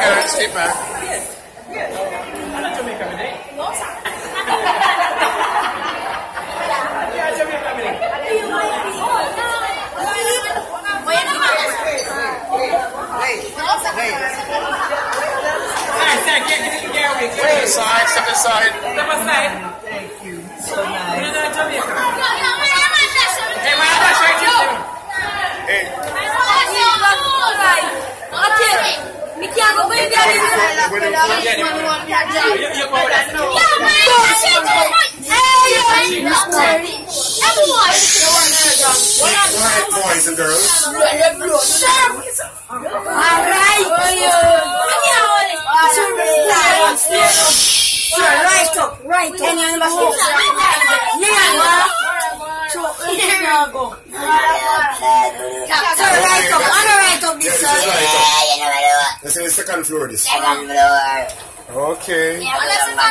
Jamaican, skip man. I'm not Jamaican, man. Yeah, Jamaican, man. Nice, nice. Get, get, get away. Get away. Side, step aside. Step aside. Thank you. So You're nice. not. Hey, man, I'm not trying to tell you. Hey, boys and girls. Right up, right up. Any other machine? Yeah, So, here we go. So, right up, on the right up this side. This is the second floor, this. Second floor. Okay. Over there, go, sir.